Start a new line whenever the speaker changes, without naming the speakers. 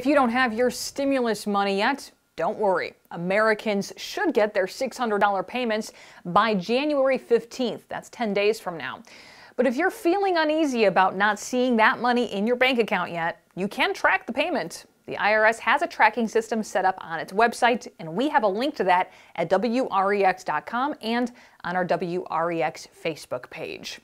If you don't have your stimulus money yet, don't worry. Americans should get their $600 payments by January 15th. That's 10 days from now. But if you're feeling uneasy about not seeing that money in your bank account yet, you can track the payment. The IRS has a tracking system set up on its website, and we have a link to that at WREX.com and on our WREX Facebook page.